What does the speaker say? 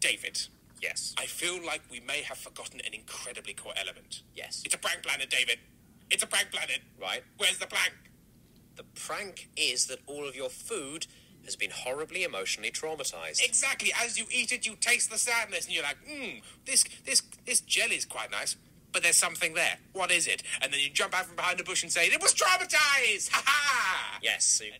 David, Yes. I feel like we may have forgotten an incredibly core element. Yes. It's a prank planet, David. It's a prank planet. Right. Where's the prank? The prank is that all of your food has been horribly emotionally traumatized. Exactly. As you eat it, you taste the sadness, and you're like, mmm, this this this jelly's quite nice. But there's something there. What is it? And then you jump out from behind a bush and say, "It was traumatized!" Ha ha! Yes. so you-